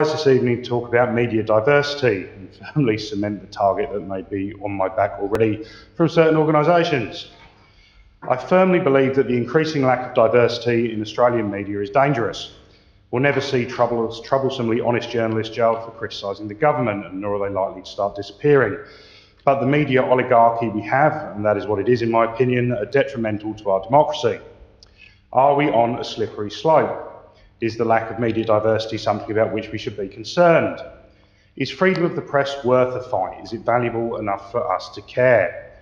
this evening to talk about media diversity and firmly cement the target that may be on my back already from certain organisations. I firmly believe that the increasing lack of diversity in Australian media is dangerous. We'll never see troubles, troublesomely honest journalists jailed for criticising the government, and nor are they likely to start disappearing. But the media oligarchy we have, and that is what it is in my opinion, are detrimental to our democracy. Are we on a slippery slope? Is the lack of media diversity something about which we should be concerned? Is freedom of the press worth a fight? Is it valuable enough for us to care?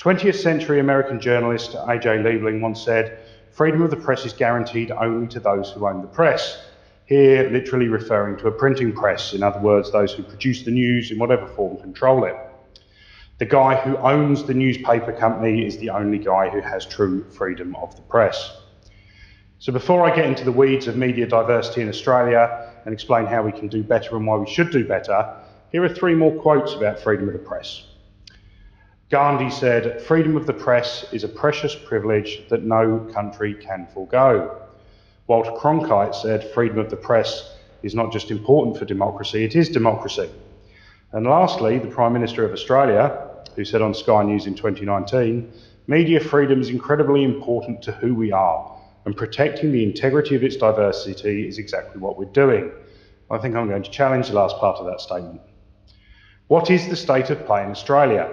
20th century American journalist A.J. Liebling once said, Freedom of the press is guaranteed only to those who own the press. Here, literally referring to a printing press, in other words, those who produce the news in whatever form control it. The guy who owns the newspaper company is the only guy who has true freedom of the press. So before I get into the weeds of media diversity in Australia and explain how we can do better and why we should do better, here are three more quotes about freedom of the press. Gandhi said, Freedom of the press is a precious privilege that no country can forego. Walter Cronkite said, Freedom of the press is not just important for democracy, it is democracy. And lastly, the Prime Minister of Australia, who said on Sky News in 2019, Media freedom is incredibly important to who we are and protecting the integrity of its diversity is exactly what we're doing. I think I'm going to challenge the last part of that statement. What is the state of play in Australia?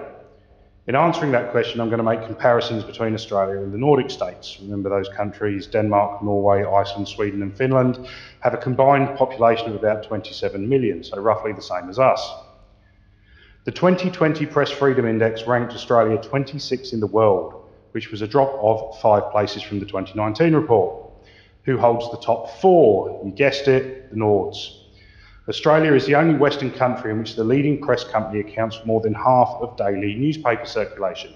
In answering that question, I'm going to make comparisons between Australia and the Nordic states. Remember, those countries, Denmark, Norway, Iceland, Sweden, and Finland, have a combined population of about 27 million, so roughly the same as us. The 2020 Press Freedom Index ranked Australia 26 in the world, which was a drop of five places from the 2019 report. Who holds the top four? You guessed it, the Nords. Australia is the only Western country in which the leading press company accounts for more than half of daily newspaper circulation.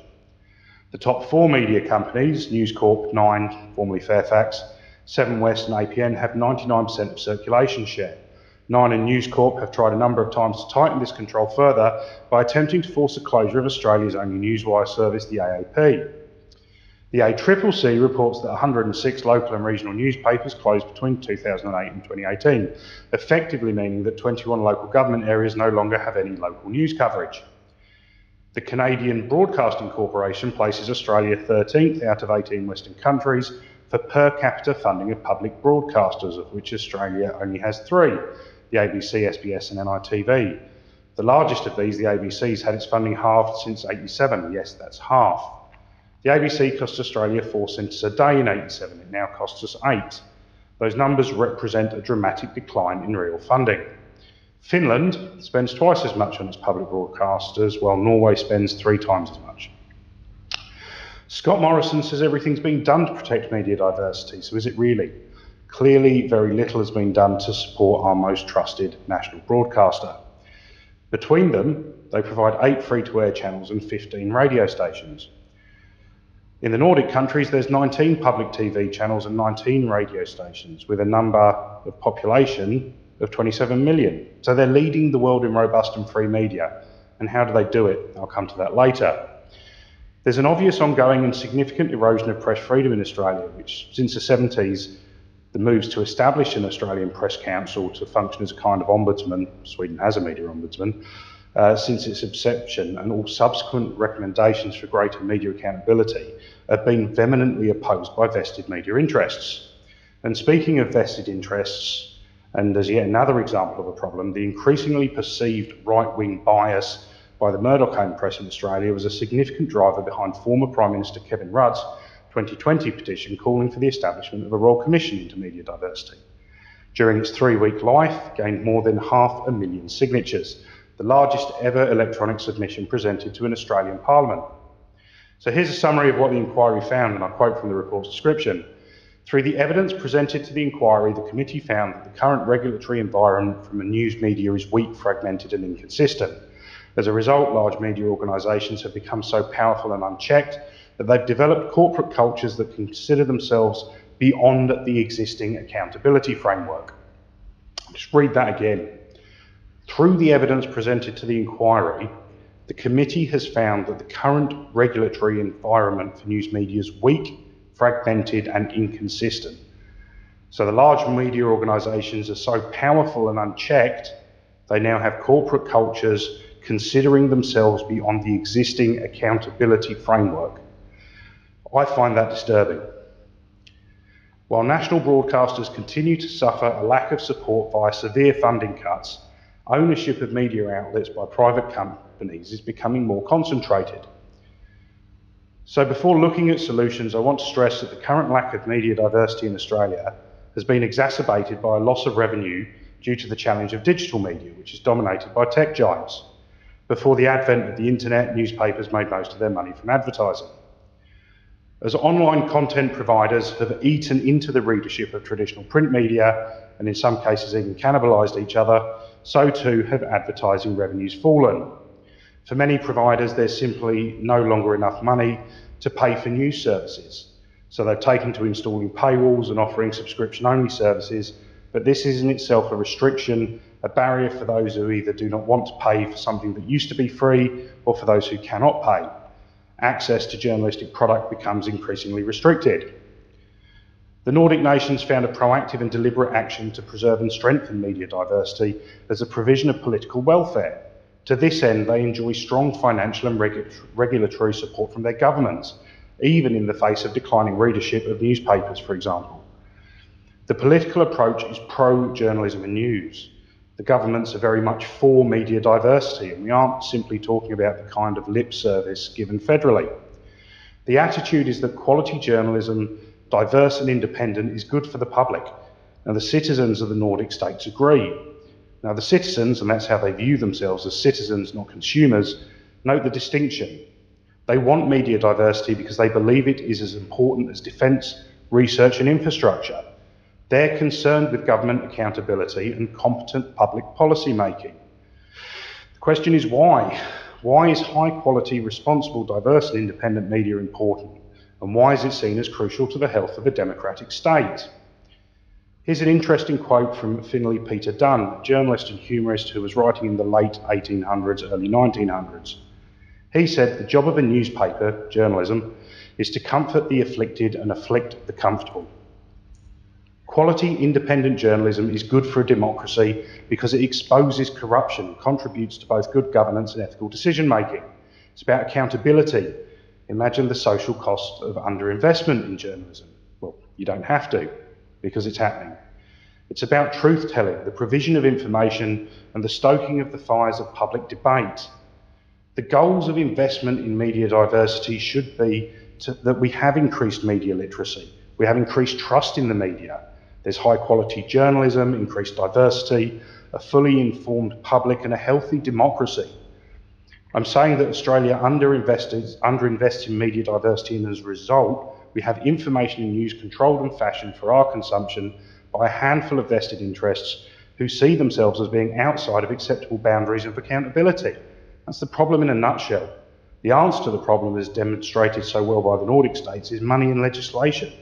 The top four media companies, News Corp, Nine, formerly Fairfax, Seven West, and APN, have 99% of circulation share. Nine and News Corp have tried a number of times to tighten this control further by attempting to force the closure of Australia's only newswire service, the AAP. The ACCC reports that 106 local and regional newspapers closed between 2008 and 2018, effectively meaning that 21 local government areas no longer have any local news coverage. The Canadian Broadcasting Corporation places Australia 13th out of 18 Western countries for per capita funding of public broadcasters, of which Australia only has three the ABC, SBS, and NITV. The largest of these, the ABC's, had its funding halved since 87. Yes, that's half. The ABC cost Australia four cents a day in 87. It now costs us eight. Those numbers represent a dramatic decline in real funding. Finland spends twice as much on its public broadcasters, while Norway spends three times as much. Scott Morrison says everything's being done to protect media diversity, so is it really? Clearly, very little has been done to support our most trusted national broadcaster. Between them, they provide eight free to air channels and 15 radio stations. In the Nordic countries, there's 19 public TV channels and 19 radio stations with a number of population of 27 million. So they're leading the world in robust and free media. And how do they do it? I'll come to that later. There's an obvious ongoing and significant erosion of press freedom in Australia, which since the 70s, the moves to establish an Australian Press Council to function as a kind of ombudsman, Sweden has a media ombudsman, uh, since its inception, and all subsequent recommendations for greater media accountability have been vehemently opposed by vested media interests. And speaking of vested interests, and as yet another example of a problem, the increasingly perceived right wing bias by the Murdoch owned press in Australia was a significant driver behind former Prime Minister Kevin Rudd's 2020 petition calling for the establishment of a Royal Commission into media diversity. During its three week life, gained more than half a million signatures the largest ever electronic submission presented to an Australian Parliament. So here's a summary of what the inquiry found, and I quote from the report's description. Through the evidence presented to the inquiry, the committee found that the current regulatory environment from the news media is weak, fragmented, and inconsistent. As a result, large media organisations have become so powerful and unchecked that they've developed corporate cultures that consider themselves beyond the existing accountability framework. Just read that again. Through the evidence presented to the inquiry, the committee has found that the current regulatory environment for news media is weak, fragmented, and inconsistent. So the large media organisations are so powerful and unchecked, they now have corporate cultures considering themselves beyond the existing accountability framework. I find that disturbing. While national broadcasters continue to suffer a lack of support via severe funding cuts, ownership of media outlets by private companies is becoming more concentrated. So before looking at solutions, I want to stress that the current lack of media diversity in Australia has been exacerbated by a loss of revenue due to the challenge of digital media, which is dominated by tech giants. Before the advent of the internet, newspapers made most of their money from advertising. As online content providers have eaten into the readership of traditional print media, and in some cases even cannibalised each other, so too have advertising revenues fallen. For many providers, there's simply no longer enough money to pay for new services. So they've taken to installing paywalls and offering subscription only services, but this is in itself a restriction, a barrier for those who either do not want to pay for something that used to be free or for those who cannot pay. Access to journalistic product becomes increasingly restricted. The Nordic nations found a proactive and deliberate action to preserve and strengthen media diversity as a provision of political welfare. To this end, they enjoy strong financial and regu regulatory support from their governments, even in the face of declining readership of newspapers, for example. The political approach is pro journalism and news. The governments are very much for media diversity, and we aren't simply talking about the kind of lip service given federally. The attitude is that quality journalism, diverse and independent, is good for the public, and the citizens of the Nordic states agree. Now, the citizens, and that's how they view themselves as citizens, not consumers, note the distinction. They want media diversity because they believe it is as important as defence, research, and infrastructure. They're concerned with government accountability and competent public policy making. The question is why? Why is high quality, responsible, diverse, and independent media important? And why is it seen as crucial to the health of a democratic state? Here's an interesting quote from Finlay Peter Dunne, a journalist and humorist who was writing in the late 1800s, early 1900s. He said, The job of a newspaper, journalism, is to comfort the afflicted and afflict the comfortable. Quality independent journalism is good for a democracy because it exposes corruption, contributes to both good governance and ethical decision making. It's about accountability. Imagine the social cost of underinvestment in journalism. Well, you don't have to because it's happening. It's about truth telling, the provision of information, and the stoking of the fires of public debate. The goals of investment in media diversity should be to, that we have increased media literacy, we have increased trust in the media, there's high quality journalism, increased diversity, a fully informed public, and a healthy democracy. I'm saying that Australia underinvests, underinvests in media diversity, and as a result, we have information and news controlled and fashioned for our consumption by a handful of vested interests who see themselves as being outside of acceptable boundaries of accountability. That's the problem in a nutshell. The answer to the problem, as demonstrated so well by the Nordic states, is money and legislation.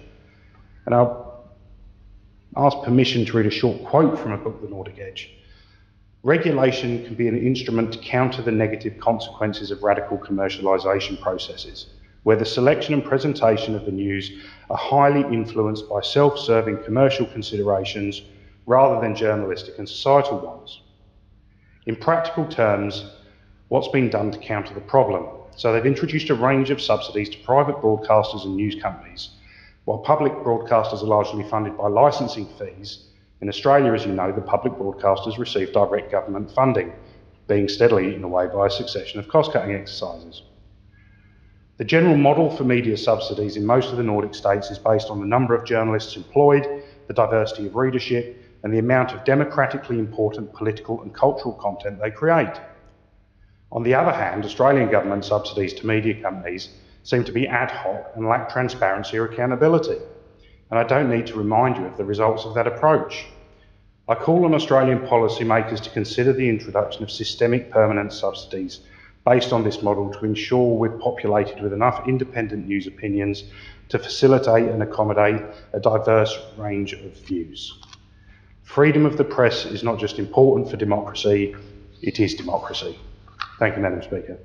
And I'll ask permission to read a short quote from a book, The Nordic Edge. Regulation can be an instrument to counter the negative consequences of radical commercialisation processes where the selection and presentation of the news are highly influenced by self serving commercial considerations rather than journalistic and societal ones. In practical terms, what's been done to counter the problem? So they've introduced a range of subsidies to private broadcasters and news companies. While public broadcasters are largely funded by licensing fees, in Australia, as you know, the public broadcasters receive direct government funding, being steadily eaten away by a succession of cost cutting exercises. The general model for media subsidies in most of the Nordic states is based on the number of journalists employed, the diversity of readership, and the amount of democratically important political and cultural content they create. On the other hand, Australian government subsidies to media companies seem to be ad hoc and lack transparency or accountability. And I don't need to remind you of the results of that approach. I call on Australian policymakers to consider the introduction of systemic permanent subsidies based on this model to ensure we're populated with enough independent news opinions to facilitate and accommodate a diverse range of views. Freedom of the press is not just important for democracy, it is democracy. Thank you, Madam Speaker.